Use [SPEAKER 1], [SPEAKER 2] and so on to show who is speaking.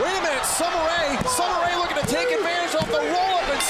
[SPEAKER 1] Wait a minute, Summer Rae. Summer Rae looking to take advantage of the roll-up and